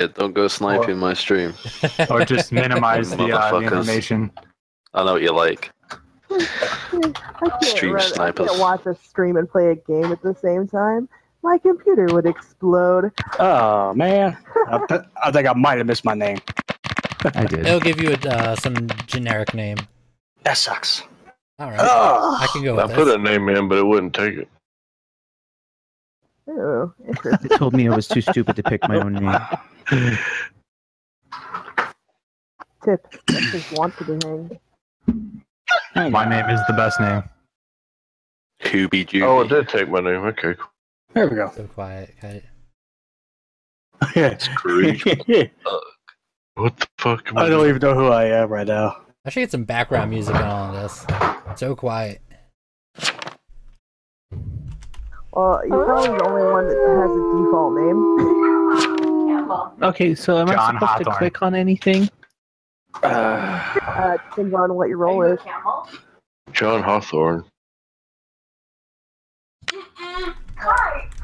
Yeah, don't go sniping my stream. or just minimize the, uh, the Motherfuckers. information. I know what you like. I can't, Stream run, I snipers. can't watch a stream and play a game at the same time. My computer would explode. Oh man, I, th- I think I might have missed my name. I did. It'll give you a, uh, some generic name. That sucks. All right, Oh, I can go I with put this. a name in, but it wouldn't take it. Ew, interesting. It told me I was too stupid to pick my own name. Tip. That's just want to be hanged. My name is the best name. Hooby Dooby. Oh, it did take my name. Okay, cool. there we go. So quiet. Got it. Scrooge. What the fuck? Am I, I don't doing? even know who I am right now. I should get some background music on all of this. So quiet. Well, you're probably the only one that has a default name. Okay, so am I John supposed to click on anything? Uh, Uh, depends on what your role is. John Hathorne.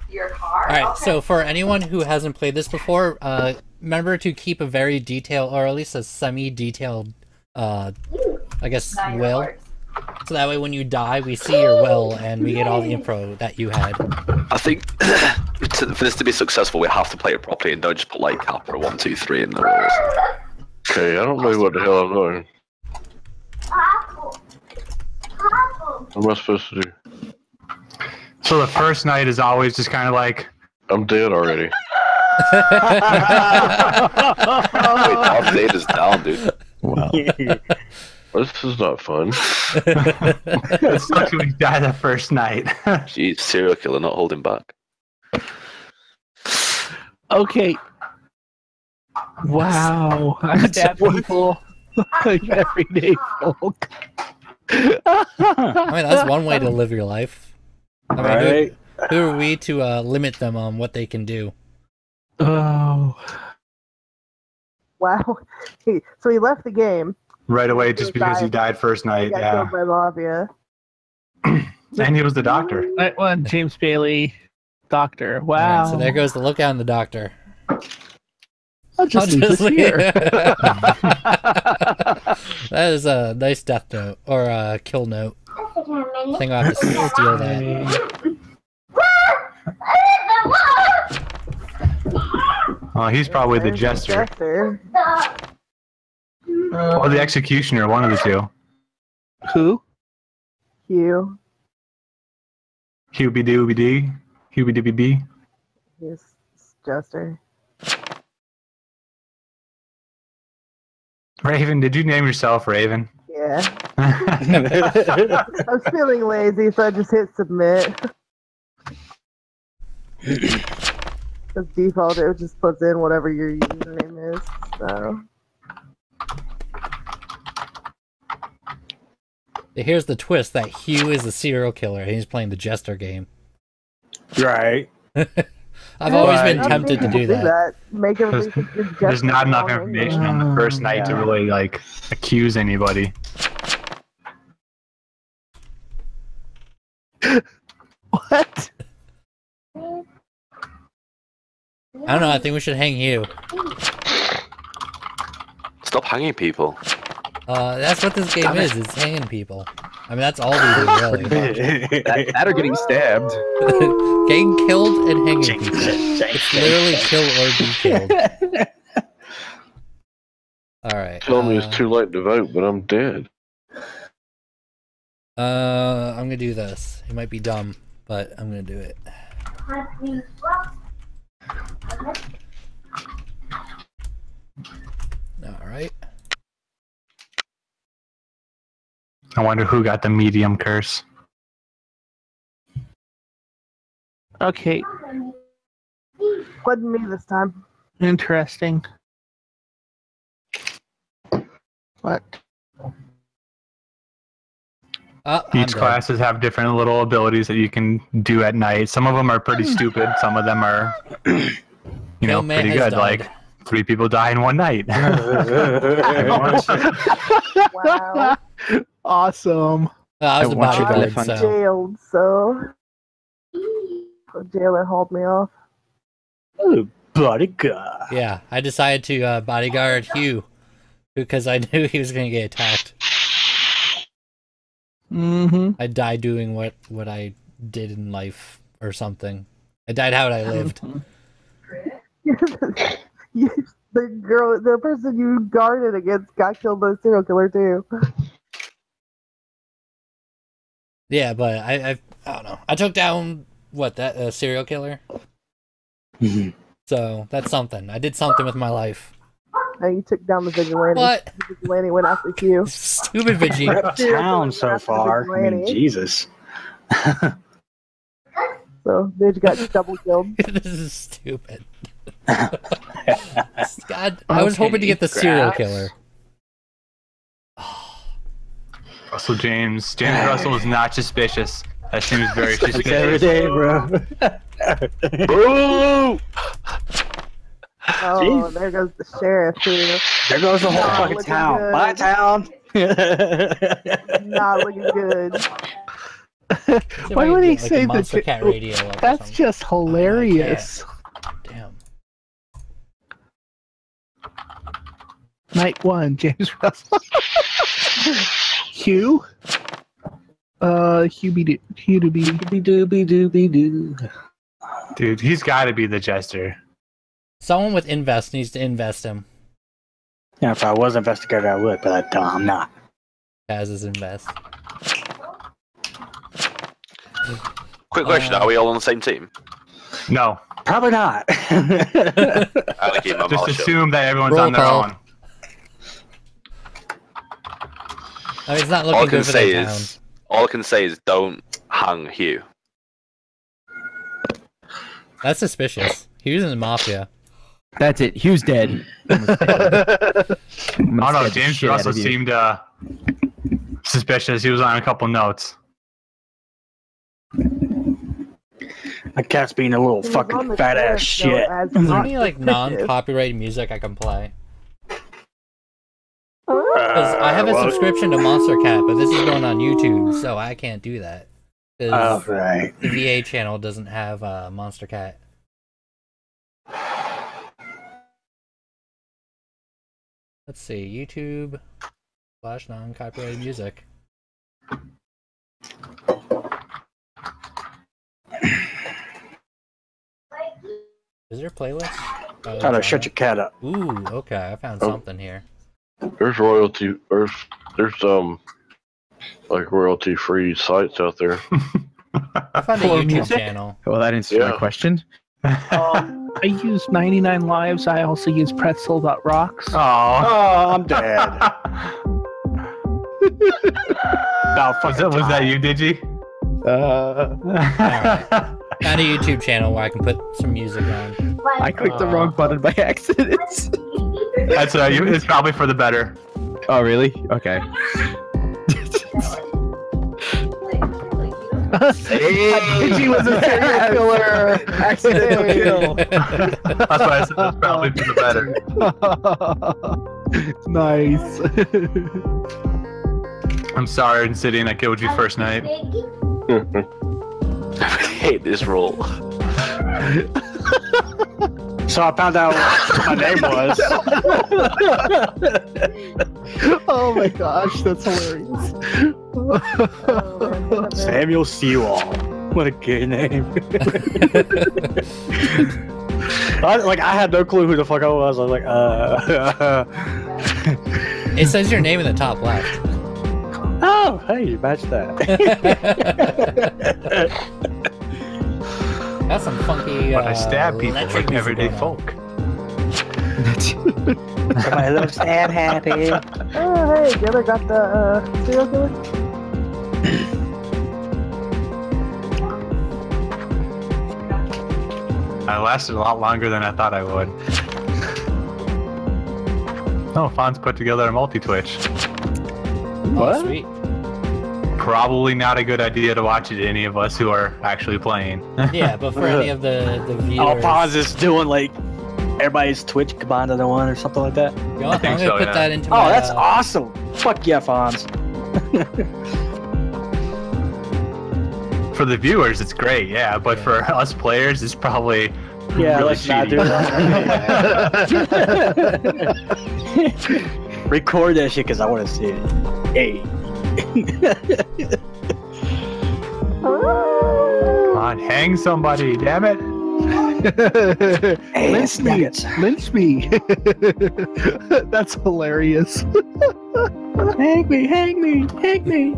Your car. All right. Okay. So for anyone who hasn't played this before, uh, remember to keep a very detailed, or at least a semi-detailed, uh, I guess Now you're will. Yours. So that way, when you die, we see your will and we get all the info that you had. I think to, for this to be successful, we have to play it properly and don't just put like Capra one, two, three in the rules. Okay, I don't know what the hell I'm doing. What am I supposed to do? So the first night is always just kind of like, I'm dead already. Wait, Darth Vader's down, dude. Wow. This is not fun. it sucks when you die the first night. Jeez, serial killer not holding back. Okay. Wow. I stab people like everyday folk. I mean, that's one way to live your life. I mean, who- right? who, are we to uh, limit them on what they can do? Oh. Wow. He, so he left the game. Right away just because he died first He night. got Yeah. killed by Mafia. And he was the doctor. Night one, James Bailey, Doctor. Wow. Alright, so there goes the lookout and the doctor. I'll just I'll just leave- here. that is a nice death note or a kill note. I think I'll have to steal that. Oh, he's probably the jester Jester. or the executioner, one of the two. Who? Q. Hubie dooby dee. Hubie dooby dee. He's Jester. Raven, did you name yourself Raven? Yeah. I was feeling lazy, so I just hit submit. As default, it just puts in whatever your username is. So Here's the twist that Hugh is the serial killer and he's playing the jester game. right. I've always been tempted to do that. Make everybody There's not enough information on the first night to really like accuse anybody. What? I don't know. I think we should hang Hugh. Stop hanging people. Uh, that's what this game is. It's hanging people. I mean, that's all we do, really. that, that or getting stabbed. Getting killed and hanging people. It's literally kill or be killed. All right. Tell me uh, it's too late to vote, but I'm dead. Uh, I'm gonna do this. It might be dumb, but I'm gonna do it. All right. I wonder who got the medium curse. Okay, Wasn't me this time. interesting. What? Uh, Each dead. classes have different little abilities that you can do at night. Some of them are pretty stupid. Some of them are, you know, pretty good. died. Like three people die in one night. Wow. Awesome. Uh, I was I a want you to bodyguard, live on so Jailed, so the jailer hauled me off. Ooh, bodyguard. Yeah, I decided to uh, bodyguard Hugh because I knew he was gonna get attacked. Mm-hmm. I died doing what what I did in life or something. I died how I lived. The girl, the person you guarded against got killed by a serial killer too. Yeah, but I, I I don't know. I took down what that uh, serial killer. Mhm. So that's something. I did something with my life. And you took down the vigilante. What? The vigilante went after you. Stupid Vigi. Rep town so far. I mean. Jesus. So Midge got double killed. this is stupid. God, I was hoping to get the serial killer. Russell James. James Russell is not suspicious. That seems very Every suspicious. day, bro. Boo! Oh, there goes the sheriff too. There goes the whole Not fucking looking town. good. My town. Not looking good. Why would he like, say a the Cat radio? up or That's something. just hilarious. damn. Night one, James Russell. Hugh. Uh, Hugh be Hugh to be. Doobie doobie doobie doo. Dude, he's got to be the jester. Someone with invest needs to invest him. Yeah, if I was an investigator, I would, but I, I'm not. As his invest. Quick question: Uh, Are we all on the same team? No, Probably not. I like keep my just mouth shut. assume that everyone's Roll on their call. own. I mean, it's not All I can good for say the town. is, all I can say is, don't hang Hugh. That's suspicious. He was in the mafia. That's it. Hugh's dead. I'm gonna Oh no, scare the James shit Russell seemed uh, suspicious. He was on a couple notes. My cat's being a little He was on fucking fat ass shit. though, as Is there any like non-copyright music I can play? Because I have a well- subscription to Monstercat, but this is going on YouTube, so I can't do that. 'Cause Oh, right. the VA channel doesn't have uh, Monstercat. Let's see, YouTube slash non-copyrighted music. Is there a playlist? Oh, there's shut your cat up. Ooh, okay, I found Oh. something here. There's royalty. There's there's um like royalty free sites out there. I found a YouTube music? channel. Well, that answers my question. Um, I use 99 lives. I also use pretzel.rocks. Oh. Oh, I'm dead. No, Was that, was that you, Digi? Uh, Found a YouTube channel where I can put some music on. I clicked the wrong button by accident. That's uh, you, it's probably for the better. oh, really? Okay. Digi was a serial killer. Accidental kill. That's why I said it's probably for the better. nice. I'm sorry, Insidian, I killed you first night. I hate this role. So I found out what my name was. oh my gosh, that's hilarious. Oh, man, Samuel Sewall. What a gay name. I, like I had no clue who the fuck I was. I was like, uh. It says your name in the top left. oh, hey, you matched that. That's some funky. But I uh, stab people electric like music everyday going on. folk. Somebody looks sad, happy. Oh, hey, the other got the uh, serial killer. I lasted a lot longer than I thought I would. Oh, Fonz put together a multi-twitch. Oh, sweet. Probably not a good idea to watch it any of us who are actually playing. Yeah, but for any of the the viewers, All pause is doing like everybody's Twitch combined into one or something like that. You know, I I'm gonna so, put yeah. that into Oh, my. that's uh, awesome. Fuck yeah, Fonz. For the viewers, it's great, yeah, but for us players, it's probably Yeah, really let's not do that. Record that shit because I want to see it. Hey. Come on, hang somebody, damn it. Hey, Lynch me. nuggets. Lynch me. That's hilarious. hang me, hang me, hang me.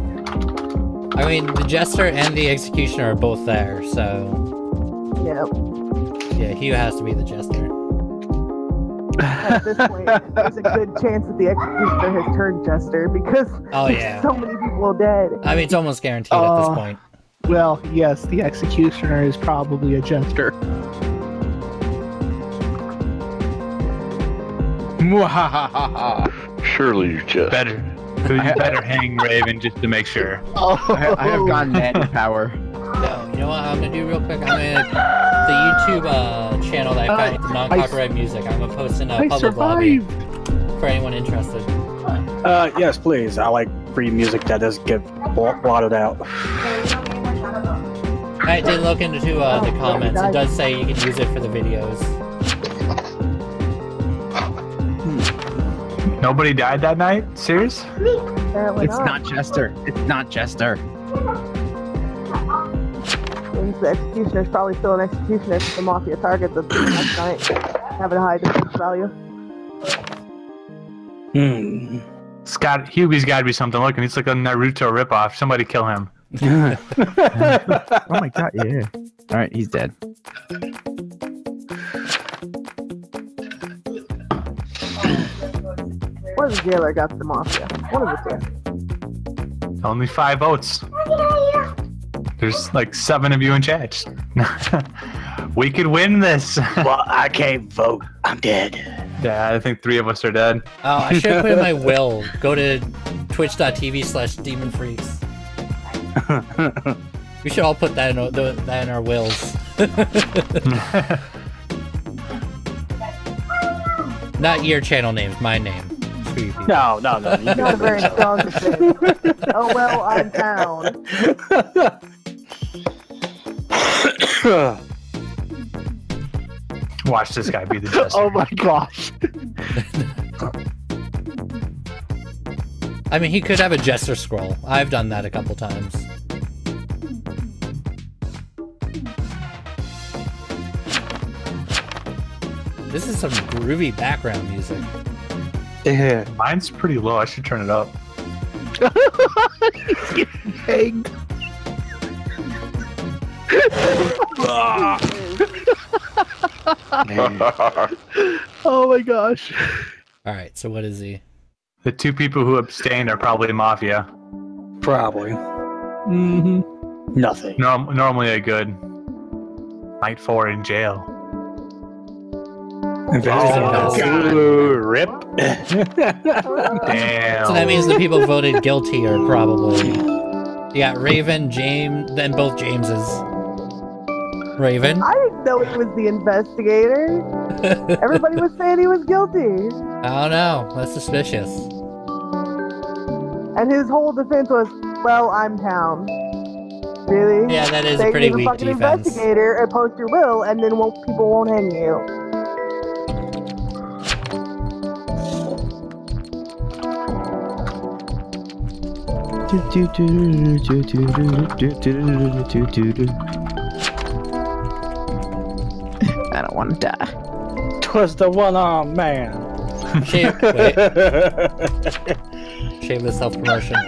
I mean, the jester and the executioner are both there, so Yep. yeah, Hugh has to be the jester. At this point, there's a good chance that the executioner has turned jester because Oh yeah. so many people dead. I mean, it's almost guaranteed at this Oh. point. Well, yes, the executioner is probably a jester. Mwahahaha. Surely you just. Better. You better hang Raven just to make sure. Oh, I, I have gotten that power. No, you know what I'm gonna do real quick? I'm gonna the YouTube uh, channel that I found I- with the non-copyright music. I'm gonna post in a I public lobby for anyone interested. Uh, yes, please. I like free music that doesn't get blo- blotted out. I did look into uh, the comments. It does say you can use it for the videos. Nobody died that night? Serious? Apparently It's not Jester. It's not Jester. Means the executioner's probably still an executioner if the mafia targets us last night. Having a high defense value. Hmm. Scott Hubie's got to be something. looking. he's like a Naruto ripoff. Somebody kill him. Oh my god, yeah. All right, he's dead. One of the jailer got the mafia. One of the two. Only five votes. There's like seven of you in chat. we could win this. well, I can't vote. I'm dead. yeah, I think three of us are dead. Oh, I should have put in my will. Go to twitch.tv slash demon freaks. We should all put that in, our- that in our wills. Not your channel names, my name. Screw you people. No, no, no. You Not a very strong defense. oh well, I'm down. Watch this guy be the jester. Oh my gosh. I mean, he could have a jester scroll. I've done that a couple times. This is some groovy background music. Yeah. Mine's pretty low. I should turn it up. Hanged. Oh my gosh. All right, so what is he? The two people who abstained are probably mafia. Probably. hmm Nothing. Norm- normally a good night four in jail. Oh, God. Rip. Damn. So that means the people voted guilty are probably. Yeah, Raven, James, then both Jameses. Raven? I didn't know he was the investigator. Everybody was saying he was guilty. I don't know. That's suspicious. And his whole defense was, well, I'm town. Really? Yeah, that is Say a pretty you're the weak fucking defense. investigator and post your will, and then won't, people won't hang you. I don't want to die. Twas the one armed man. Shave, wait, shave self promotion.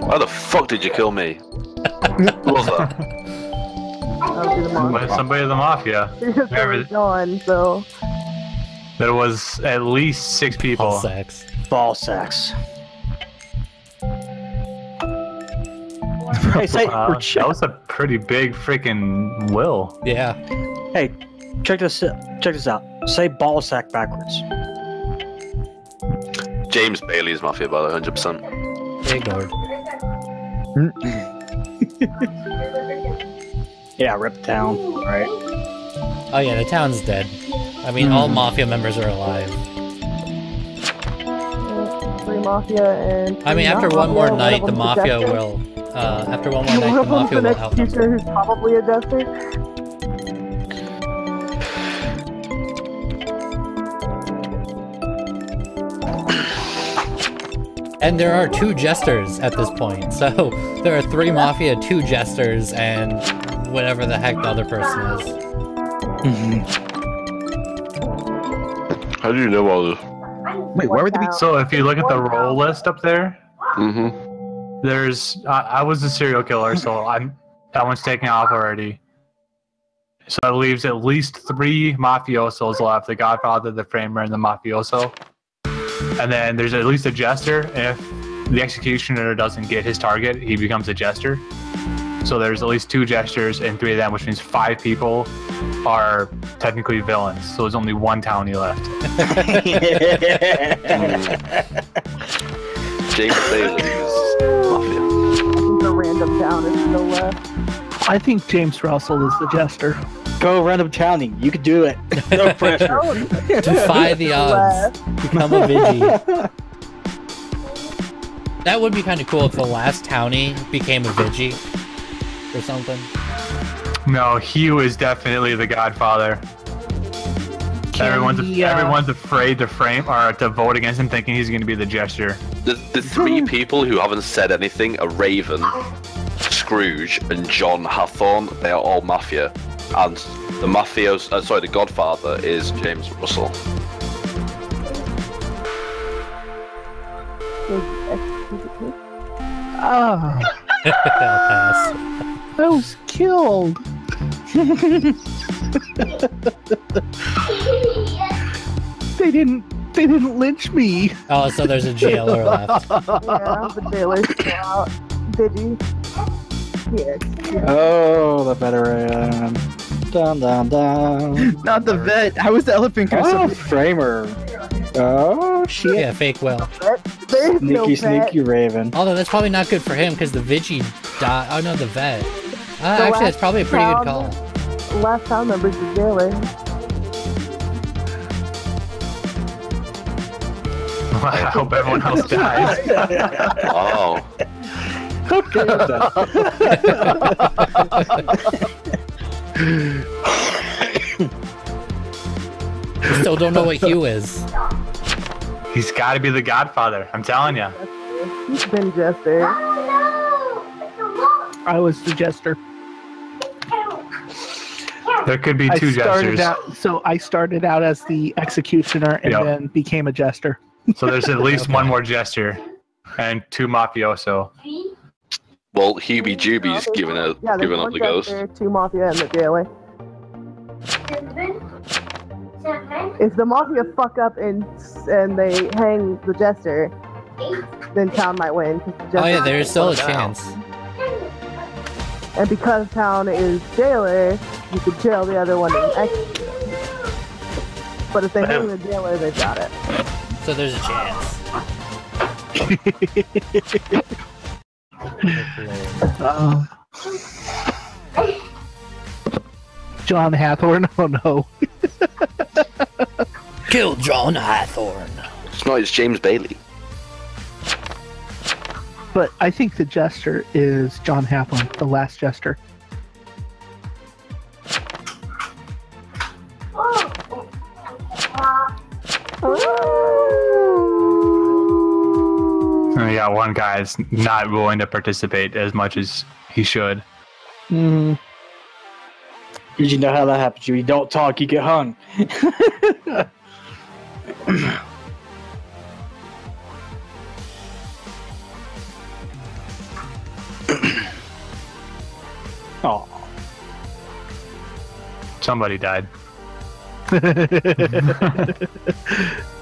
Why the fuck did you kill me? Who was that? That would be the Somebody, monster. somebody of the mafia. Because they were gone, so. There was at least six people. All sex. Ball sacks. hey, say, Uh, that was a pretty big freaking will. Yeah. hey, check this. Check this out. Say ball sack backwards. James Bailey's Mafia, by the 100%. Big lord. Yeah, rip town. Right. Oh yeah, the town's dead. I mean, all mafia members are alive. Three mafia and. I mean, after not one more night, the mafia Jester. will uh, after one more night, One the of them's mafia an will help them. executioner who's probably a jester. And there are two jesters at this point, so there are three mafia, two jesters, and whatever the heck the other person is. How do you know all this? Wait, where would they be? So if you look at the roll list up there, Mm-hmm. there's uh, I was a serial killer, so I'm that one's taken off already. So it leaves at least three mafiosos left: the Godfather, the Framer, and the mafioso. And then there's at least a jester. If the executioner doesn't get his target, he becomes a jester. So there's at least two jesters and three of them, which means five people are technically villains. So there's only one townie left. James Bailey is mafia. The random town is still left. I think James Russell is the jester. Go random towning. You could do it. No pressure. Defy the odds. Become a Vigi. That would be kind of cool if the last townie became a Vigi or something. No, Hugh is definitely the Godfather. everyone's he, uh, everyone's afraid to frame or to vote against him, thinking he's going to be the jester. The, the three people who haven't said anything are Raven, Scrooge, and John Hathorne. They are all mafia. And the mafios, uh, sorry, the Godfather is James Russell. Ah, I'll pass. I was killed. they didn't. They didn't lynch me. Oh, so there's a jailer left. Yeah, the jailer's still out. Did you? Yes. Oh, the veteran. Dun dun dun. Not the vet. How was the elephant Oh, framer. Oh shit. Yeah, fake will. There's no Sneaky, vet. sneaky raven. Although that's probably not good for him because the Vigi died. Oh no, the vet. Uh, actually, that's probably a pretty good call. Last town member's the jailer. I hope everyone else dies. Oh, Okay. We still don't know what Hugh is. He's got to be the Godfather. I'm telling you. He's been jester. I was the jester. There could be I two started jesters. out. So I started out as the executioner and Yep. then became a jester. So there's at least one more jester and two mafioso. well, Hubie Jubie's giving, a, Yeah, giving up one the ghost. jester, two mafia, and the jailer. If the mafia fuck up and and they hang the jester, then town might win. the Oh yeah, there's still a fucked out. Chance. And because town is jailer, you can jail the other one and execute him. But if they hang the jailer, they've got it. So there's a chance. Uh, John Hathorne. Oh no. Kill John Hathorne. It's not, it's James Bailey. But I think the jester is John Hathorne, the last jester. And we got one guy that's not willing to participate as much as he should. Mm, Did you know how that happens? You don't talk, you get hung. oh, Somebody died.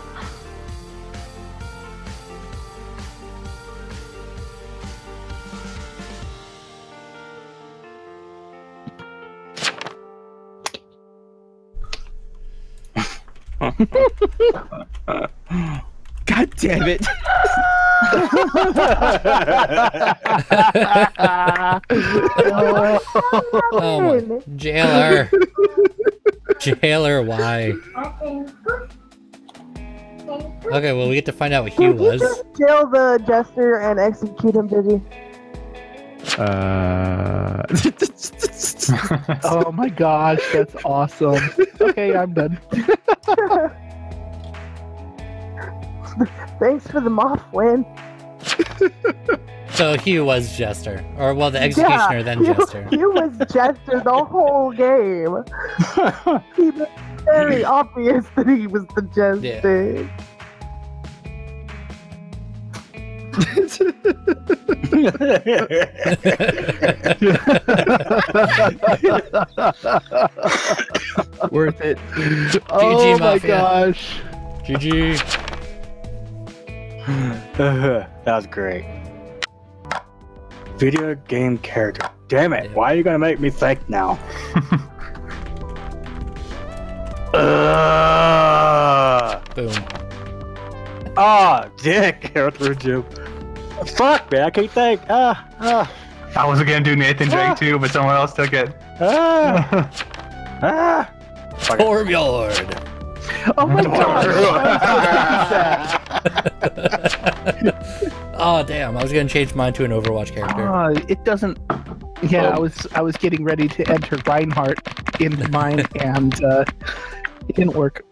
God damn it! Oh my jailer. jailer, why? Okay, well we get to find out what Hugh was. Jail the jester and execute him, Digi. Uh. Oh my gosh, that's awesome. Okay, I'm done. Thanks for the moth win. So Hugh was Jester. Or, well, the Executioner, then he, Jester. He was Jester the whole game. He was very obvious that he was the Jester. Worth it. oh my gosh. GG. that was great. Video game character. Damn it! Why are you gonna make me think now? uh, Boom. ah, dick. Arrow through Jim. Fuck, man! I can't think. Ah, ah, I was gonna do Nathan Drake too, but someone else took it. ah, ah. Torbjorn. Oh my god! oh, damn. I was going to change mine to an Overwatch character. Uh, it doesn't. Yeah, I was I was getting ready to enter Reinhardt into mine, and uh, it didn't work.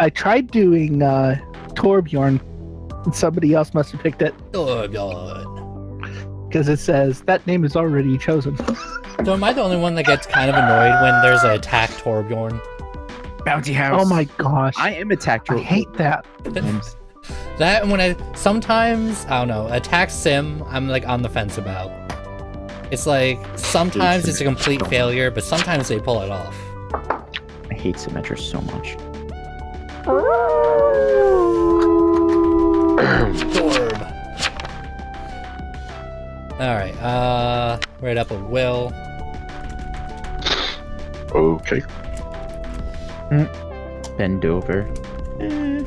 I tried doing uh, Torbjorn, and somebody else must have picked it Torbjorn. because it says that name is already chosen. So am I the only one that gets kind of annoyed when there's an attack Torbjorn? Bounty house. Oh my gosh! I am attacked. I hate that. That when I sometimes I don't know attack sim I'm like on the fence about. It's like sometimes it's a complete failure, but sometimes they pull it off. I hate Symmetra so much. Torb. All right, uh, right up a will. Okay. Bend over. Eh.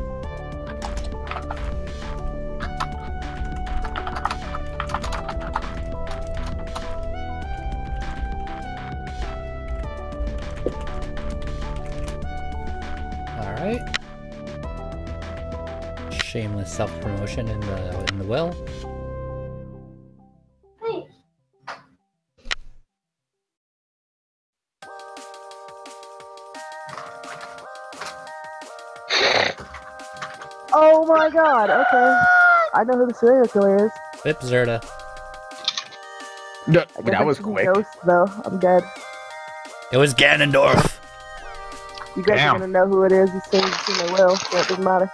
All right. Shameless self promotion in the in the will. God, okay. I know who the serial killer is. Vip Zerta. No, that was should quick. Ghost, though. I'm dead. It was Ganondorf. You guys Damn. are gonna know who it is as soon as you see my will, so it doesn't matter.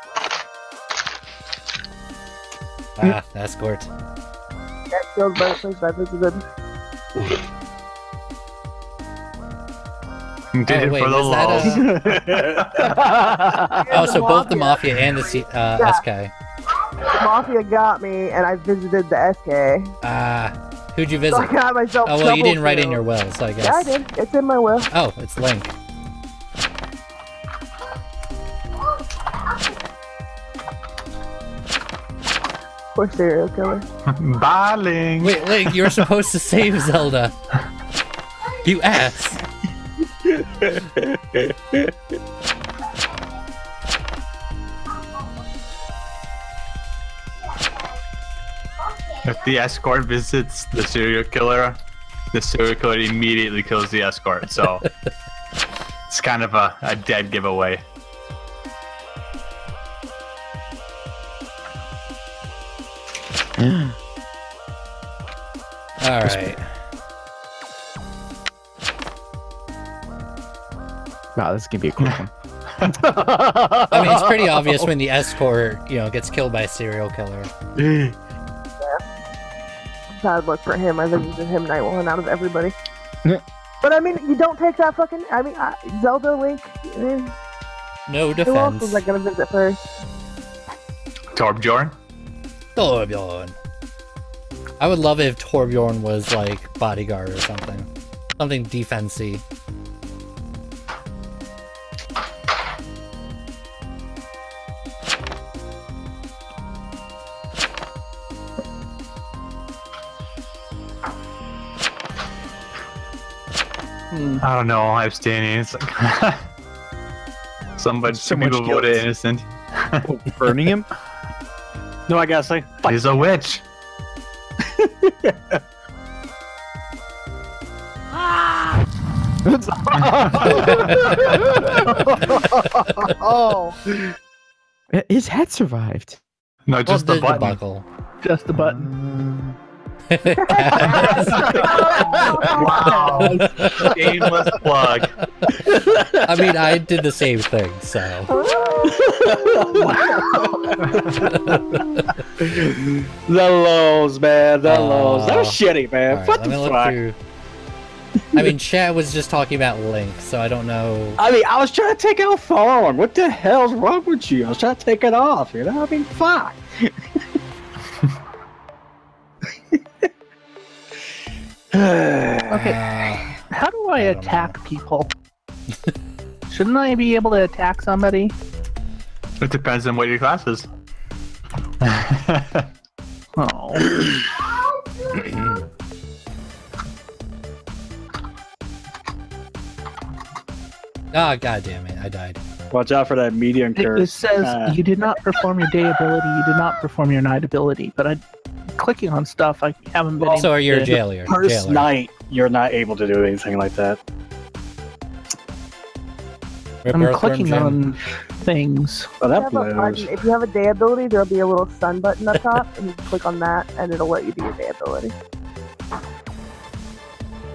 Ah, escort. That kills by the place I visited. Did Oh, it wait, for the was that lulz. Oh, so both the Mafia and the C- uh, Yeah. SK. The Mafia got me, and I visited the SK. Ah, who'd you So I visit? got myself Oh, well, you didn't write in your will, so I guess. Yeah, I did. It's in my will. Oh, it's Link. Poor serial killer. Bye, Link. Wait, Link, you were supposed to save Zelda. You ass. If the escort visits the serial killer, the serial killer immediately kills the escort. So it's kind of a, a dead giveaway. All right. Wow, this is gonna be a quick one. I mean, it's pretty obvious when the escort, you know, gets killed by a serial killer. Bad luck for him. I visited him night one out of everybody. Yeah. But I mean, you don't take that fucking. I mean, I, Zelda, Link. eh, No Who else was defense. I gonna visit first? Torbjorn. Torbjorn. I would love it if Torbjorn was like bodyguard or something. Something defensy. I don't know. I'm standing. It's like somebody. So some people voted guilt. innocent. Burning him? No, I gotta say, fuck. He's a witch. oh, His head survived. No, Well, just the, button. buckle. just the button. Wow. Shameless plug. I mean, I did the same thing, so. The lows, man. The lows. That was shitty, man. Alright, what the fuck? through. I mean, Chad was just talking about Link, so I don't know. I mean, I was trying to take out Thorn. What the hell's wrong with you? I was trying to take it off, you know? I mean, fuck. Okay, how do I, I don't attack people? Shouldn't I be able to attack somebody? It depends on what your class is. Oh, Ah, god damn it, I died. Watch out for that medium it, curse. it says Uh, you did not perform your day ability. You did not perform your night ability. But I'm clicking on stuff I haven't been. So able are you a to- jailer? First jailer. night, you're not able to do anything like that. Rip I'm clicking on things. Oh, If that you, have a blows. button, if you have a day ability, there'll be a little sun button up top, and you can click on that, and it'll let you do your day ability.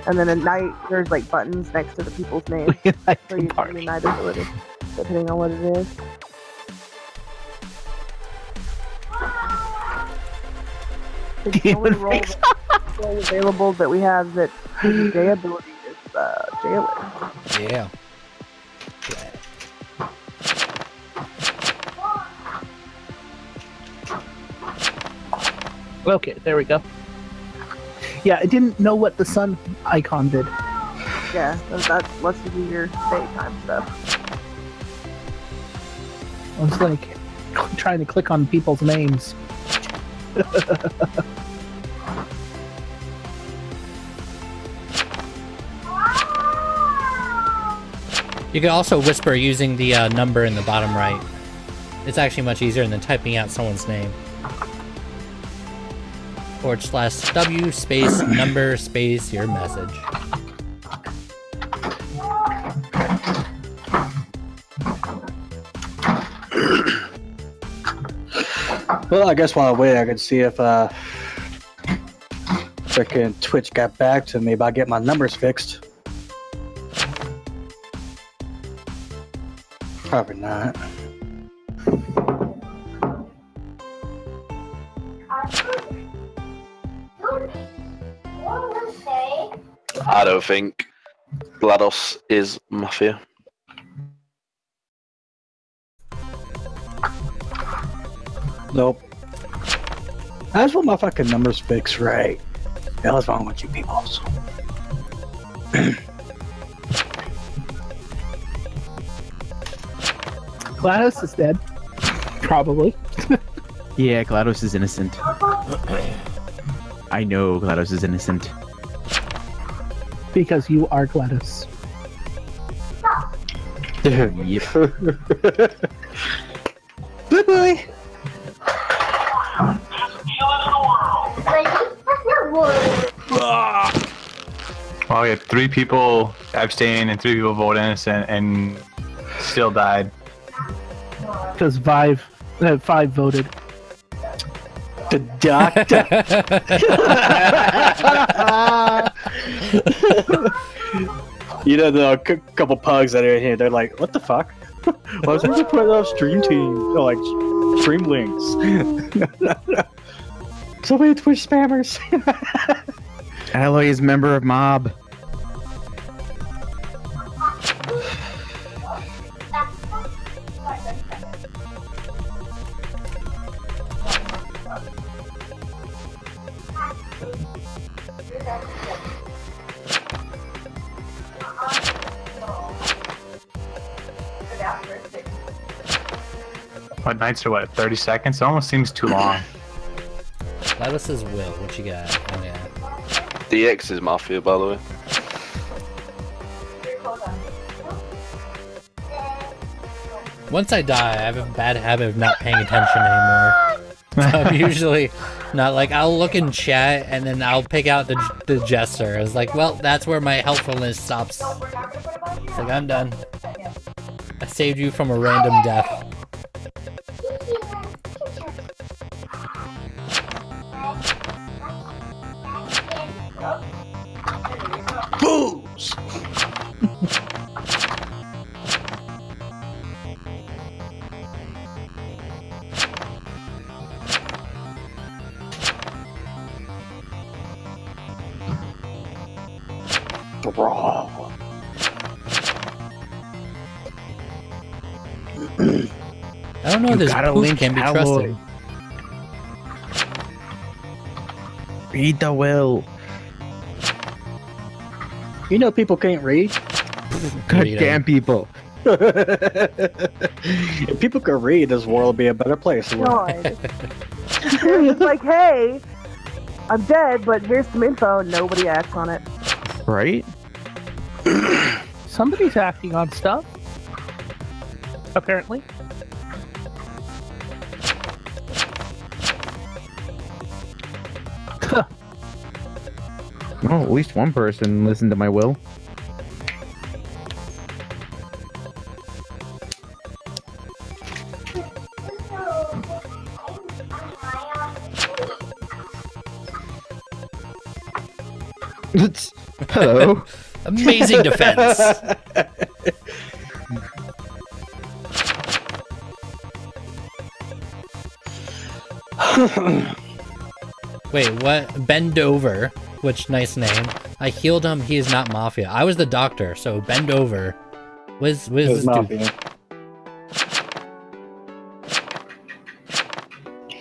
And then at night, there's like buttons next to the people's names Like for the you to do party. your night ability, depending on what it is. The only role, face. role available that we have that gives day ability is uh, jailer. Yeah. Okay, there we go. Yeah, I didn't know what the sun icon did. Yeah, that, that lets you do your daytime stuff. I was like trying to click on people's names. You can also whisper using the uh, number in the bottom right. It's actually much easier than typing out someone's name. Forward slash W space number space your message. Well, I guess while I wait, I could see if uh, frickin' Twitch got back to me about getting my numbers fixed. Probably not. I don't think GLaDOS is Mafia. Nope. I just want my fucking numbers fixed right. The hell's wrong with you people? GLaDOS is dead. Probably. Yeah, GLaDOS is innocent. I know GLaDOS is innocent. Because you are GLaDOS. Yep. Bye bye. Well, we had three people abstain and three people vote innocent and still died. Because five, uh, five voted. The doctor. you know the c- couple pugs that are in here. They're like, "What the fuck? Why was I put off stream team? Oh, like stream links." so many Twitch spammers. Alloy is member of Mob. What nights are what? 30 seconds? It almost seems too long. GLaDOS is Will. What you got? Oh yeah. DX is Mafia, by the way. Once I die, I have a bad habit of not paying attention anymore. I'm usually not like I'll look in chat and then I'll pick out the the jester. It's like, well, that's where my helpfulness stops. It's like I'm done. I saved you from a random death. I don't know You gotta poof lynch can be Alloy. trusted. Read the will. You know people can't read. God Read 'em. damn people. if people could read, this world would be a better place. to live. It's like, hey, I'm dead, but here's some info, and nobody acts on it. Right? Somebody's acting on stuff. Apparently. Well, at least one person listened to my will. Hello. Amazing defense. Wait, what? Bend over. Which nice name. I healed him. He is not mafia. I was the doctor, so bend over. What is, what It is was dude?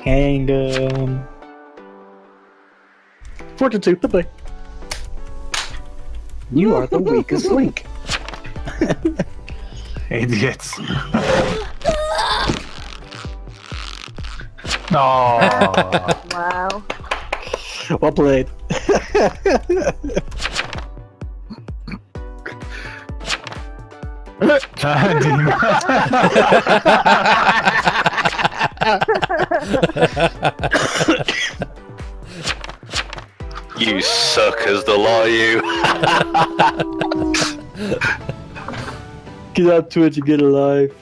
Hang him. Fortune tooth, bye. You are the weakest link. Idiots. Oh, Wow. Well played. You suckers, the lot of you. Get out Twitch and get alive.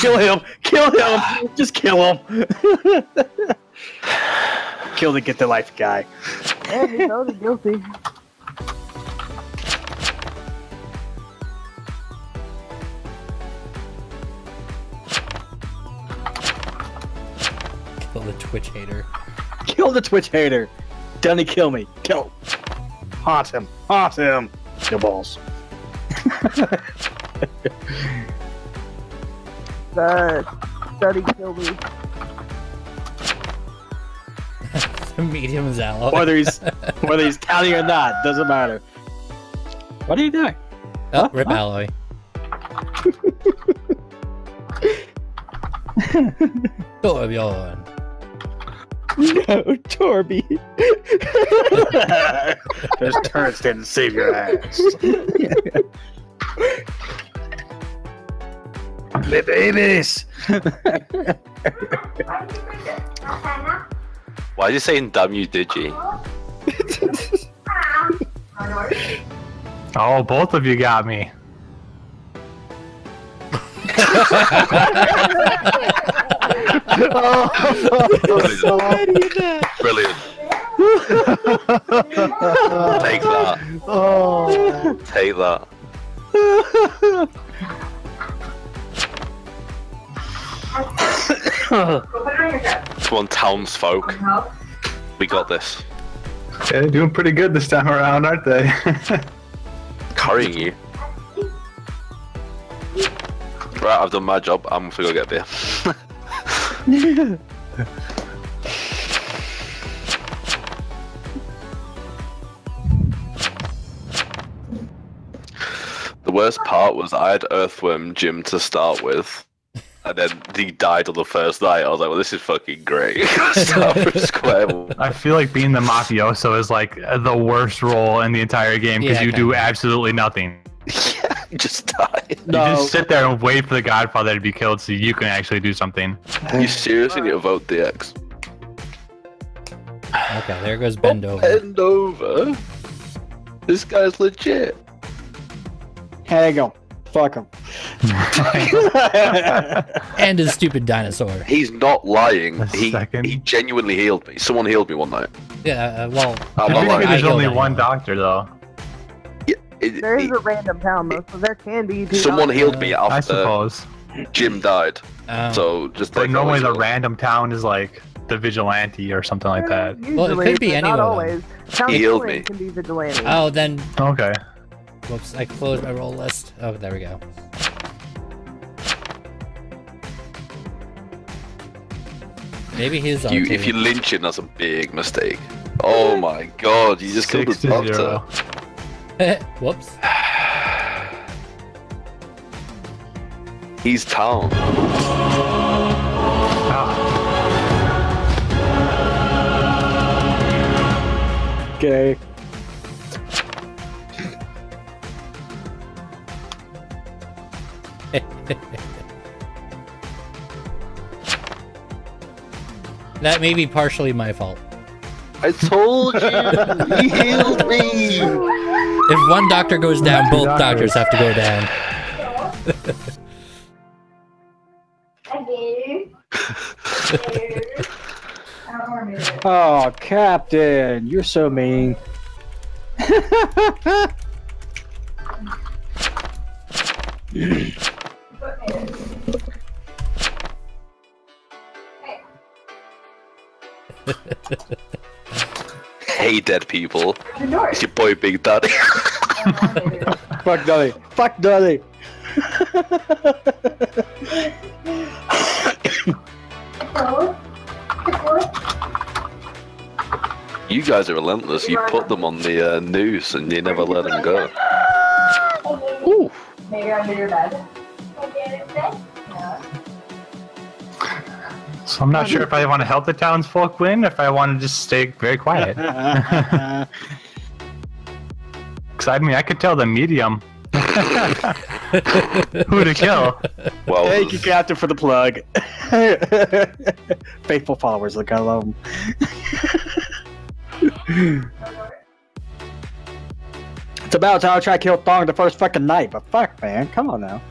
kill him! Kill him! Just kill him! Kill the get the life guy. Yeah, he's totally guilty. Kill the Twitch hater. Kill the Twitch hater. Donny, kill me. Kill him. Haunt him. Haunt him. Your balls. The study killed me. Medium is alloy. Whether he's whether he's counting or not, doesn't matter. What are you doing? Oh, Huh? rip Huh? alloy. Torbjorn. no, Torby. There's turrets didn't save your ass. the babies. Why are you saying damn you, Digi? oh, both of you got me. Brilliant. Take that. Oh. Take that. Come on, townsfolk. We got this. Yeah, they're doing pretty good this time around, aren't they? Carrying you. Right, I've done my job. I'm gonna go get a beer. The worst part was I had Earthworm Jim to start with, and then he died on the first night. I was like, "Well, this is fucking great." Start from square one. I feel like being the mafioso is like the worst role in the entire game because Yeah, you do kinda. absolutely nothing. Yeah. just die. You No. just sit there and wait for the Godfather to be killed so you can actually do something. You seriously need to vote DX. Okay, there goes Bend oh, over. Bend over. This guy's legit. Hang on. Fuck him. And his stupid dinosaur. He's not lying. A He second. he genuinely healed me. Someone healed me one night. Yeah, uh, well, I'm not lying. there's I only one anyone. doctor though. It- There is it- a random town though, so there can be. two someone doctors. healed me after. I suppose. Jim died. um, So just But normally the random town is like the vigilante or something like that. Usually, Well, it could be anyone. not always. Town He healed me. Can be vigilante. oh, then, Okay. whoops, I closed my roll list. Oh, there we go. Maybe he's on You, too. if you lynch him, that's a big mistake. Oh my god, you just killed Six the doctor. Whoops. He's town. Ah, Okay. That may be partially my fault. I told you, he healed me. If one doctor goes down, Two both doctors. doctors have to go down. Oh, Captain, you're so mean. Hey, dead people. It's your boy Big Daddy. Fuck Dudley. Fuck Dudley. you guys are relentless. You put them on the uh, noose and you never let them go. Ooh. Maybe under your bed. So I'm not sure if I want to help the townsfolk win, or if I want to just stay very quiet. Because I mean, I could tell the medium who to kill. Well, Thank you, Captain, for the plug. Faithful followers, look, I love them. it's about time I try to kill Thong the first fucking night, but fuck, man, come on now.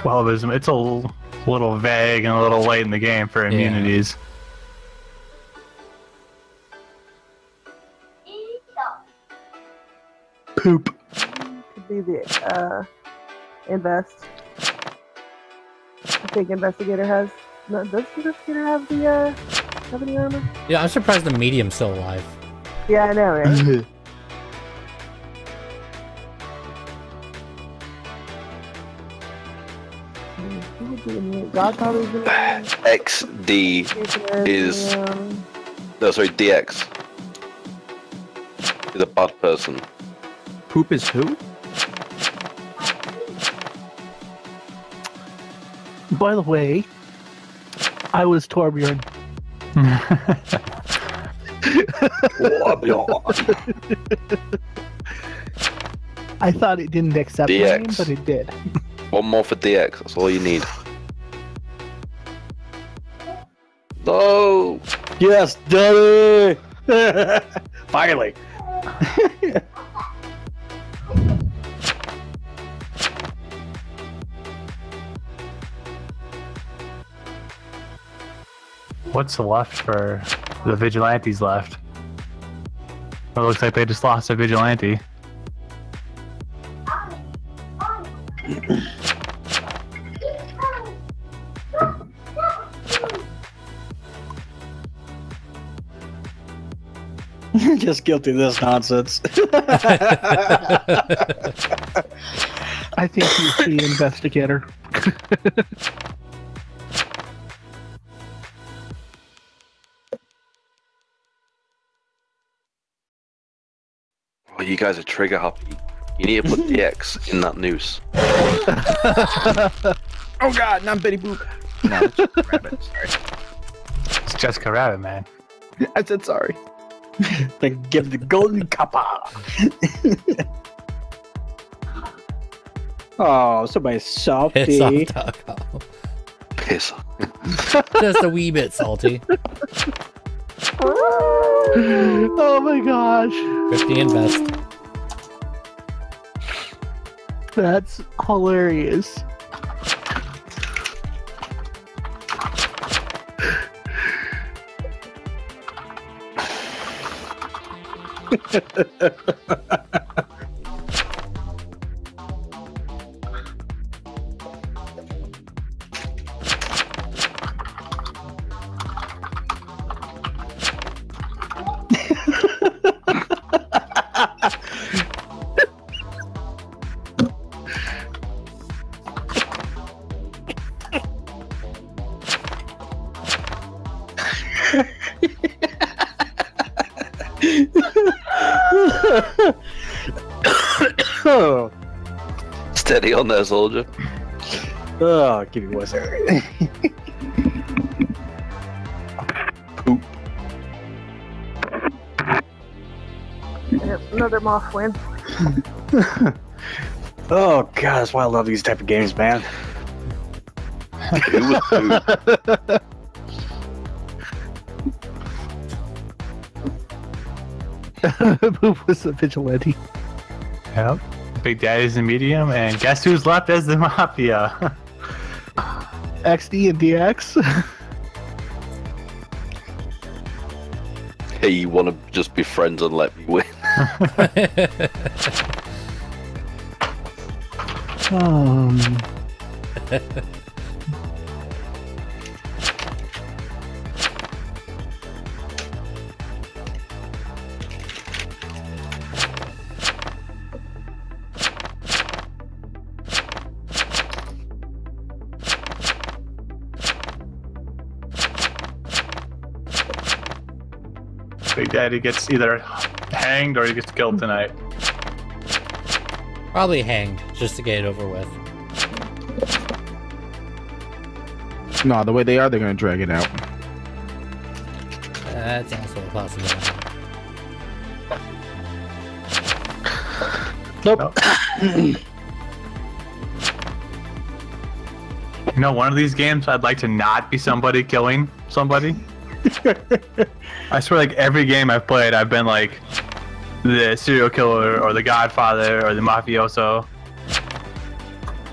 Twelve is it's a little vague and a little late in the game for Yeah. immunities. Poop. Could be the uh, invest. I think investigator has. No, does investigator have the uh, have any armor? Yeah, I'm surprised the medium's still alive. Yeah, I know, right? XD is- no, sorry, DX is a bad person. Poop is who? By the way, I was Torbjorn. I thought it didn't accept my name, but it did. One more for DX. That's all you need. No. Yes, Dudley! Finally. What's left for the vigilantes left? It looks like they just lost a vigilante. Guilty of this nonsense. I think he's the investigator. Oh, you guys are trigger happy. You need to put the X in that noose. Oh god, not Betty Boop. No, that's just a rabbit. Sorry. It's Jessica Rabbit, man. I said sorry. Then give the golden kappa. oh, somebody's Piss salty. off Taco. Piss. Just a wee bit salty. oh my gosh. 50 invest. That's hilarious. Oh, Steady on there, soldier. oh, give me one second. Poop. Yep, another moth win. Oh god, that's why I love these type of games, man. Who was poop? Poop was a vigilante. Yep. Big Daddy's the medium, and guess who's left as the mafia? XD and DX. Hey, you want to just be friends and let me win? um, Big Daddy gets either hanged or he gets killed tonight. Probably hanged, just to get it over with. No, the way they are, they're gonna drag it out. That's also a possibility. Nope. You know, one of these games I'd like to not be somebody killing somebody. I swear, like every game I've played, I've been like the serial killer or the Godfather or the mafioso.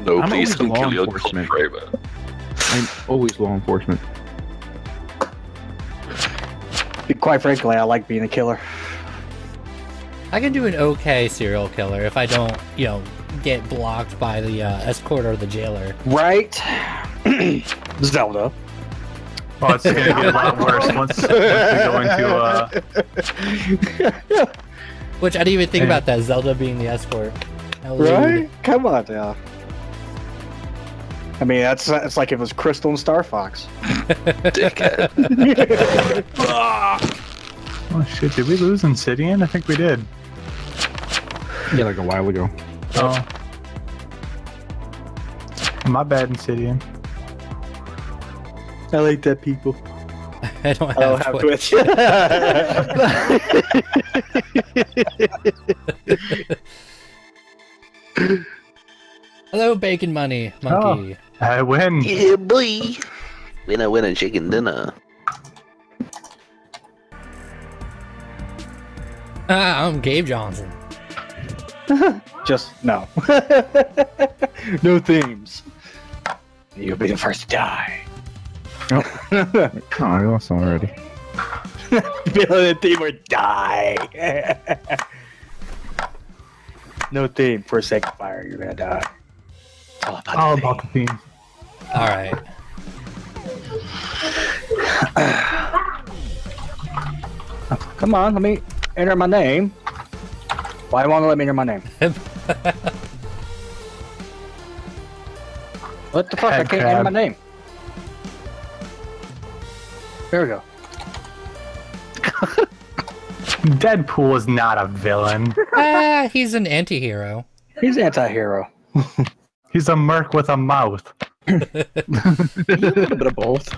No, I'm please always don't law kill your enforcement. I'm always law enforcement. Quite frankly, I like being a killer. I can do an okay serial killer if I don't, you know, get blocked by the uh, escort or the jailer. Right? Zelda. Oh, it's gonna get a lot worse once, once we go into uh, Which I didn't even think about that Zelda being the escort. Right? rude. Come on, yeah. I mean, that's it's like if it was Krystal and Star Fox. Dickhead. oh shit, did we lose Insidian? I think we did. Yeah, like a while ago. Oh, my bad, Insidian. I like that people. I don't have, I don't have Twitch. Twitch. Hello, bacon money, monkey. I win. yeah, boy. Winner, winner, chicken dinner. Ah, I'm Gabe Johnson. Just no. no themes. You'll be the first to die. Oh. oh, I lost already. be the theme or die. no theme for a second fire. You're gonna die. It's all about All the about the theme. All right. Come on, let me enter my name. Why won't it let me enter my name? What the fuck? I can't enter crab. my name. There we go. Deadpool is not a villain. ah, he's an anti-hero. He's anti-hero. He's a merc with a mouth. a little bit of both.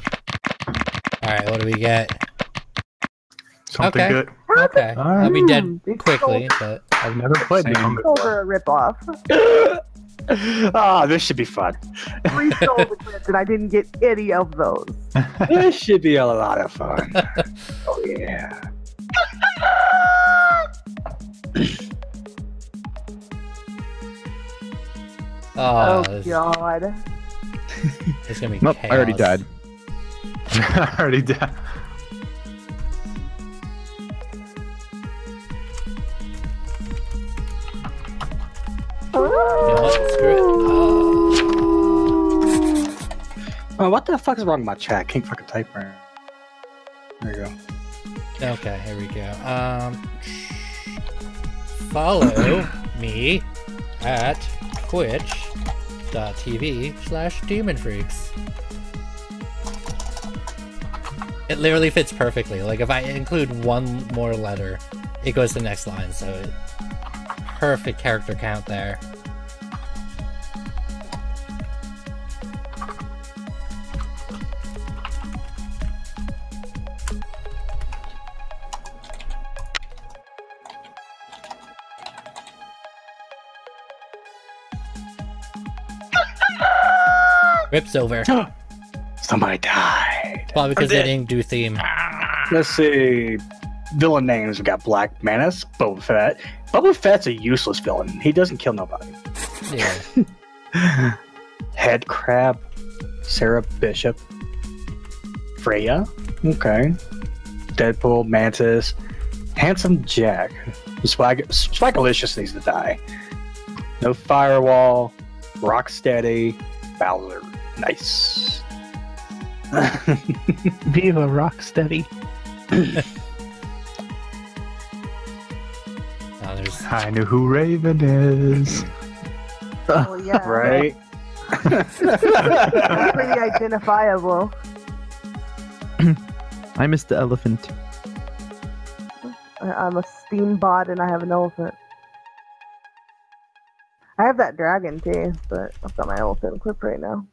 All right, what do we get? Something Okay. good. Okay, I'll be dead quickly, but I've never played the game Souls before. are a ripoff. Ah, this should be fun. Three souls eclipse, and I didn't get any of those. this should be a lot of fun. oh yeah. oh, Oh, this, god. it's gonna be Nope, I already died. I already did. You know what? Screw it. Oh, what the fuck is wrong with my chat? Can't fucking type right. There you go. Okay, here we go. Um, follow me at twitch.tv slash demon freaks. It literally fits perfectly. Like if I include one more letter, it goes to the next line. So it, perfect character count there. Rips over. Somebody died. Probably because they didn't do theme. Let's see. Villain names. We got Black Menace, Boba Fett. Boba Fett's a useless villain. He doesn't kill nobody. Yeah. Head Crab, Sarah Bishop, Freya. Okay. Deadpool, Mantis, Handsome Jack. Swag Swagalicious needs to die. No Firewall, Rocksteady, Bowser. Nice. Viva Rocksteady. I knew who Raven is. Oh, yeah. right? Pretty identifiable. I missed the elephant. I- I'm a steam bot and I have an elephant. I have that dragon too, but I've got my elephant equipped right now.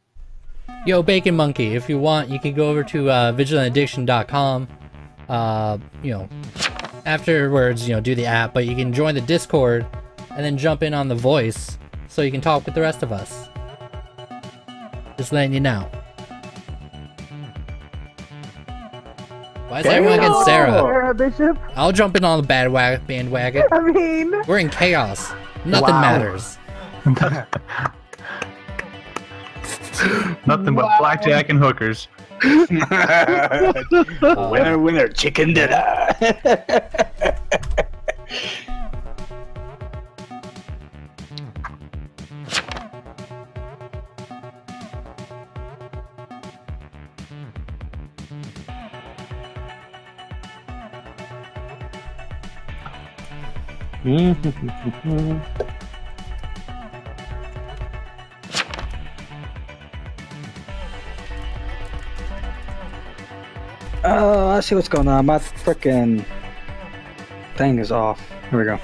Yo, Bacon Monkey, if you want, you can go over to uh, vigilantaddiction.com. Uh, you know, afterwards, you know, do the app, but you can join the Discord and then jump in on the voice so you can talk with the rest of us. Just letting you know. Why is everyone against Sarah? Sarah Bishop. I'll jump in on the bad bandwagon. I mean, We're in chaos. Nothing Wow. matters. Nothing but blackjack and hookers. winner, winner, chicken dinner. Hum, hum, hum, hum. hum. Uh, oh, I see what's going on. My freaking thing is off. Here we go.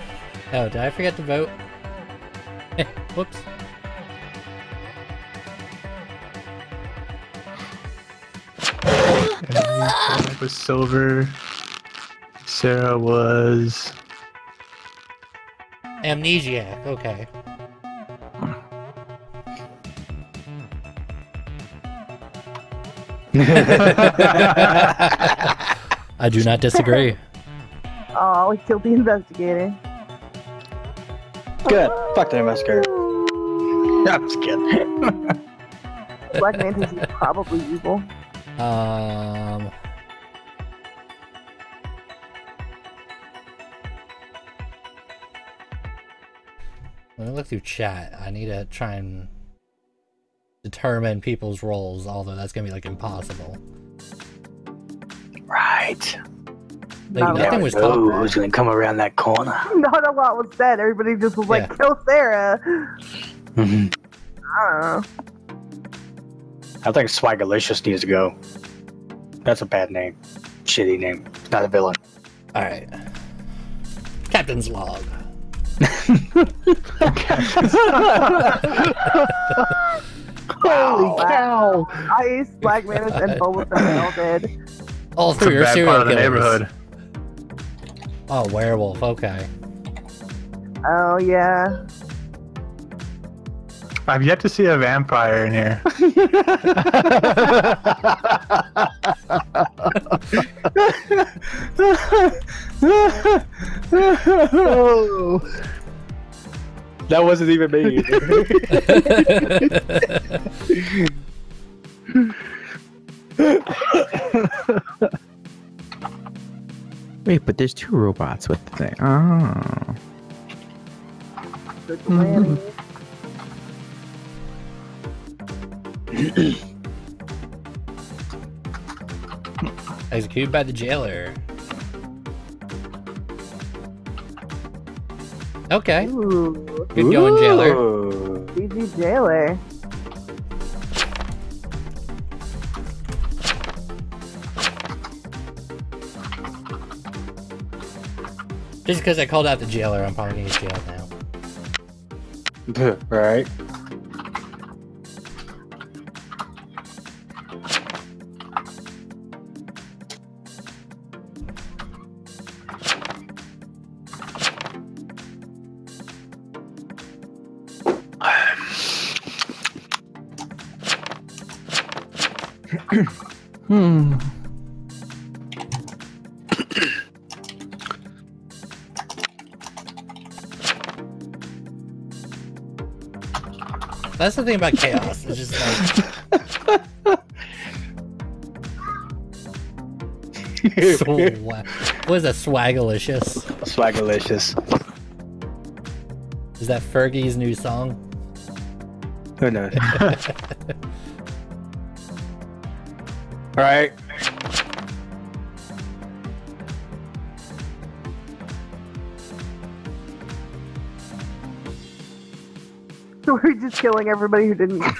Oh, did I forget to vote? Whoops. And was silver. Sarah was. Amnesiac, okay. I do not disagree. oh, we killed the investigator. Good. Fuck the investigator. I'm just kidding. Black Mantis is probably evil. Um. When I look through chat, I need to try and determine people's roles, although that's gonna be like impossible. right. Like Oh, nothing was Ooh, talked. who's gonna come around that corner? Not a lot was said. Everybody just was like, Yeah. kill Sarah. Mhm. I don't know. I think Swagalicious needs to go. That's a bad name. Shitty name. Not a villain. All right. Captain's log. Holy Wow. cow! Ice, Black Mantis, and Boba Fett are all dead. All It's a three are bad serial the killers. neighborhood. Oh, werewolf. Okay. Oh yeah. I've yet to see a vampire in here. oh. That wasn't even me. Wait, but there's two robots with the thing. Oh. Good planning. Executed by the jailer. Okay. Ooh, Good going, jailer. Ooh. GG Jailer. Just because I called out the jailer, I'm probably gonna get jailed now. right. The thing about chaos. It's just like swa- what is that swagalicious? Swagalicious. Is that Fergie's new song? Who knows? Alright. So just killing everybody who didn't.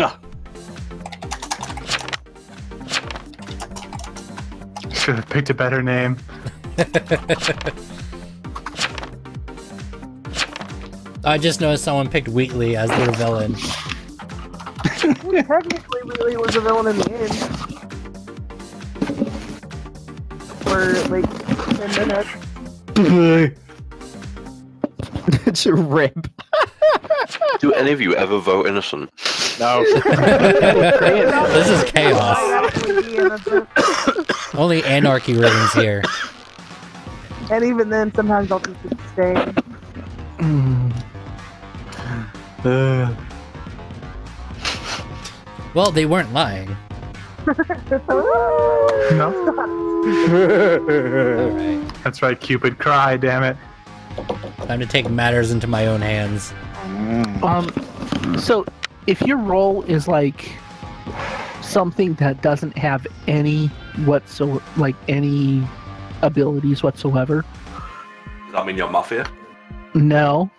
Ah, Should have picked a better name. I just noticed someone picked Wheatley as their villain. Technically, Wheatley was a villain in the end. For like 10 minutes. it's a rip. Do any of you ever vote innocent? no. this is chaos. Only anarchy reigns here. And even then, sometimes I'll just stay. Uh, Well, they weren't lying. No, Alright. that's right. Cupid cry. Damn it. Time to take matters into my own hands. Um, so if your role is like something that doesn't have any whatso like any abilities whatsoever, Does that mean you're mafia? no.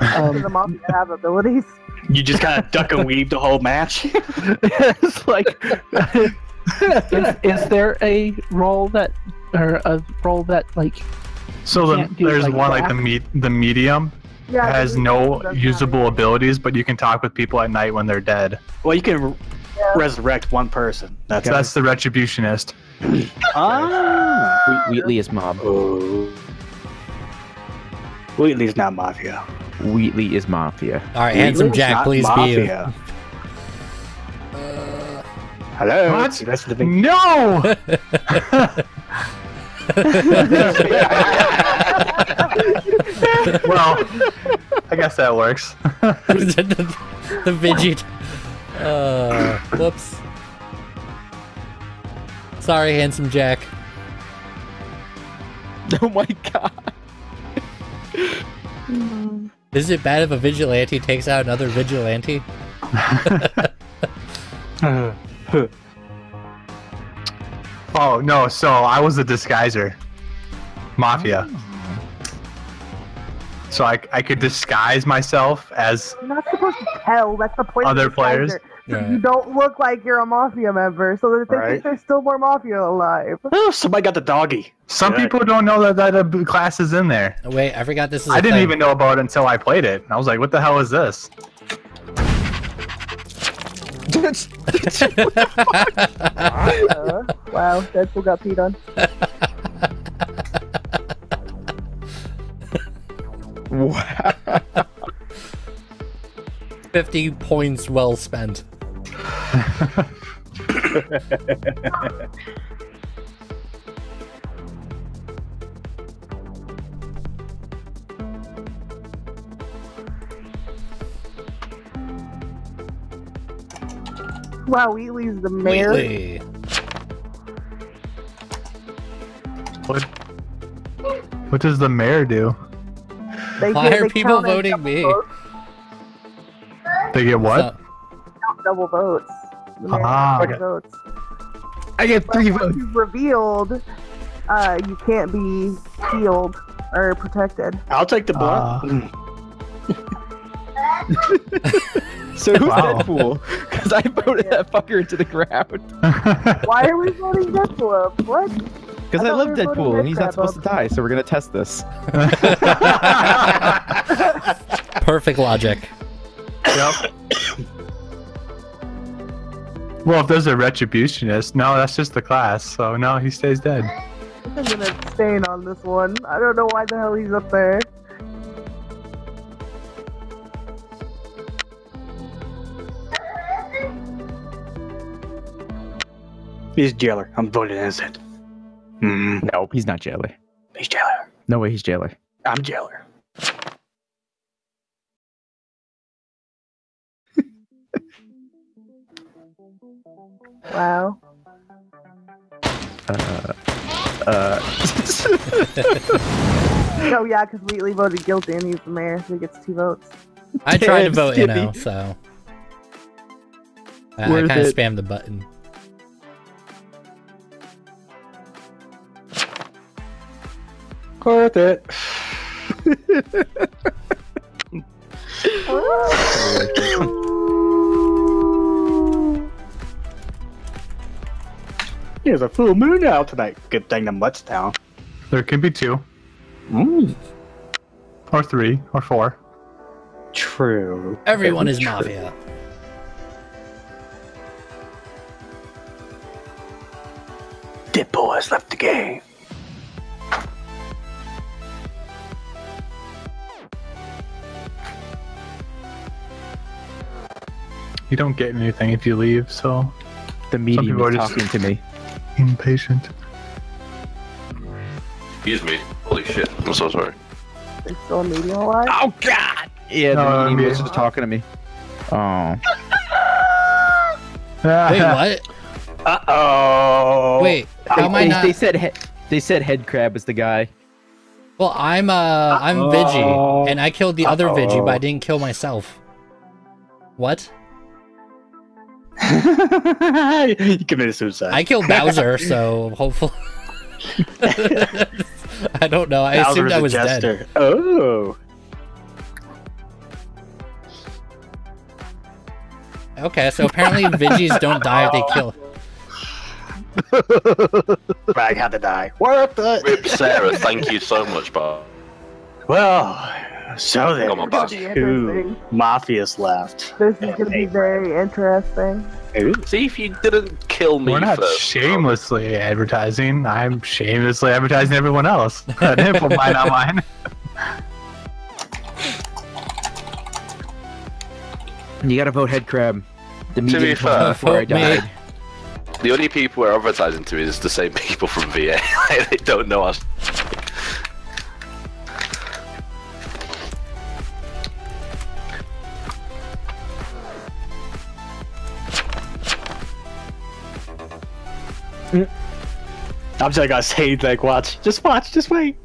Does Um, the mafia have abilities? you just kind of duck and weave the whole match. it's like, is, is there a role that or a role that like So the, do, there's like, one like the me- the medium Yeah. has no does not. usable abilities, but you can talk with people at night when they're dead. well, you can Yeah. resurrect one person. That's So that's the retributionist. Ah. Wheat- Wheatley is mob. Oh. Wheatley's not mafia. Wheatley is mafia. Alright, handsome Jack, not please be you. mafia. Hello. What? That's the big. No. well, I guess that works. the, the Vegeta. Uh, whoops. Sorry, handsome Jack. Oh my god. Is it bad if a vigilante takes out another vigilante? oh no, so I was a disguiser, mafia. Oh. So I, I could disguise myself as You're not supposed to tell. That's the point. Other of the disguiser. players? you don't look like you're a mafia member, so that they Right. think there's still more mafia alive. Oh, somebody got the doggy. Some Yeah. people don't know that that a class is in there. Oh, Wait, I forgot this is. I a didn't thing. even know about it until I played it. I was like, "What the hell is this?" Uh, wow, Deadpool got peed on. Wow. Fifty points well spent. Wow, Wheatley's the mayor. Wheatley. What? What does the mayor do? They Why get- are people voting me? votes- They get what? So- count double votes. The mayor Ah. counts double votes. I get But three once votes. revealed, uh, you can't be healed or protected. I'll take the blunt. Mm. So who's Wow. Deadpool? Because I voted that fucker into the ground. Why are we voting Deadpool up? What? Because I I, thought love we Deadpool, and he's not Red supposed to die, so we're gonna test this. Perfect logic. yep. Well, if there's a retributionist, no, that's just the class. So no, he stays dead. I'm gonna abstain on this one. I don't know why the hell he's up there. He's jailer. I'm voting innocent. Mm, No, he's not jailer. he's jailer. No way, he's jailer. I'm jailer. Wow. Uh, uh, Oh yeah, because Wheatley voted guilty and he's the mayor, so he gets two votes. I tried to vote, you know, so. I, I kind of it. spammed the button. Worth it. There's a full moon out tonight. Good thing the mutt's down. There can be two, Mm, or three, or four. true. Everyone Very is true. mafia. Deadpool has left the game. You don't get anything if you leave. So the medium is are just- talking to me. Impatient. Excuse me. Holy shit. I'm so sorry. There's still a medium alive. Oh God! Yeah, the No, medium me- was just talking to me. Oh, Wait, what? Uh oh. Wait, how am I they, not? they said he- they said head crab was the guy. Well, I'm uh, I'm Uh-oh. Vigi, and I killed the other Vigi, but I didn't kill myself. What? you committed suicide. I killed Bowser, so hopefully. I don't know. I assumed Bowser's I a was dead. Oh. Okay, so apparently Vigis don't die if they kill. Bragg had to die. Worth it. Rip Sarah, thank you so much, Bob. Well, so there Come on, were boss. It's gonna two mafias left. This is gonna be very interesting. See if you didn't kill me We're not first. shamelessly advertising. I'm shamelessly advertising everyone else. I didn't mine on mine. You gotta vote head crab. The medium be fair- before I Vote me. The only people we're advertising to is the same people from VA. they don't know us. Mm. I'm just gonna say, like, watch. Just watch. Just wait.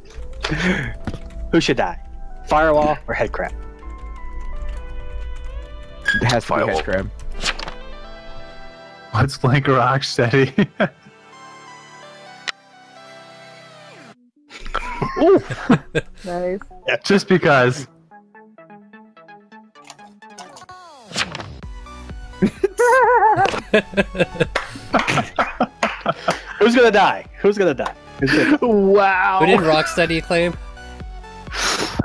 Who should die? Firewall or head crab? It has to be Firewall. head crab. Let's link Rocksteady. Nice. Yeah, Just because. Who's gonna die? Who's gonna die? Who's gonna die? wow. Who did Rocksteady claim?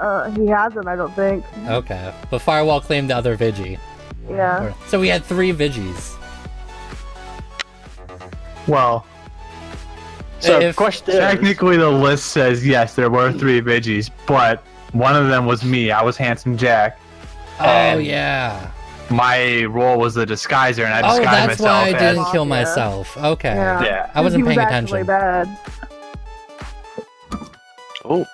Uh, he hasn't, I don't think. Okay, but Firewall claimed the other Vigi. Yeah. So we had three Vigis. Well, So, If- question is, technically the list says yes, there were three Vigis, but one of them was me. I was Handsome Jack. Oh yeah. My role was the disguiser, and I disguised myself. Oh, disguised that's why I didn't as. kill myself. Okay. Yeah. Yeah. I wasn't he was paying actually attention. bad. Oh,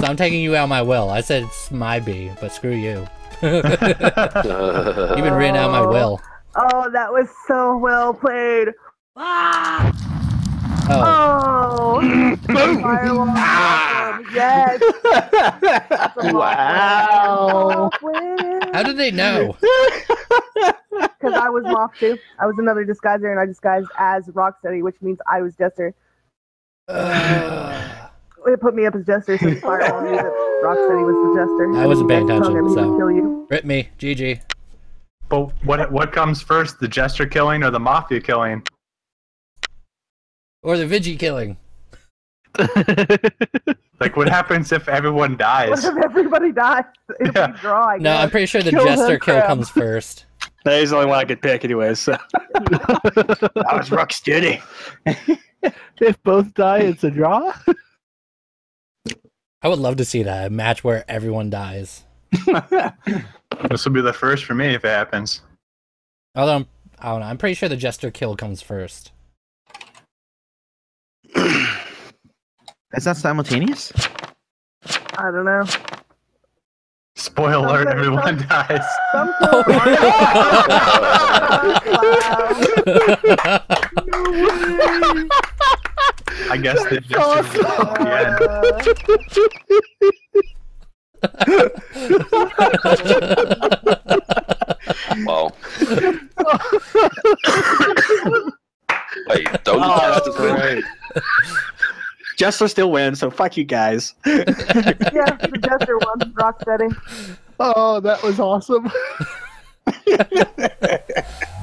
So I'm taking you out my will. I said it's my B, but screw you. You've been reading out my will. Oh, that was so well played. Ah. Oh, Oh, Firewall awesome. Ah. yes. That's a Wow. How did they know? Because I was Moth too. I was another disguiser, and I disguised as Rocksteady, which means I was Jester. Ugh. It put me up as Jester since Firewall knew that Rocksteady was the Jester. I wasn't paying Next time attention, I'm so- kill you. Rip me, GG. But what what comes first, the jester killing or the mafia killing? Or the Vigi killing. Like, what happens if everyone dies? What if everybody dies? It'll Yeah. be a draw, No. I'm pretty sure the Kill Jester kill crap. comes first. He's the only one I could pick, anyways. So. that was Rocksteady. if both die, it's a draw. I would love to see that a match where everyone dies. This will be the first for me if it happens. Although I'm, I don't know, I'm pretty sure the Jester kill comes first. That's not simultaneous? I don't know. Spoiler alert, everyone some- dies. Some Oh, Wow. I guess they just will at the end. wow. Wait, don't Oh, the Jester still wins, so fuck you guys. yeah, the Jester won. Rocksteady. Oh, that was awesome.